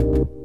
you.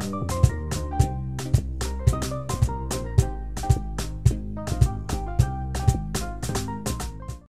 Bye.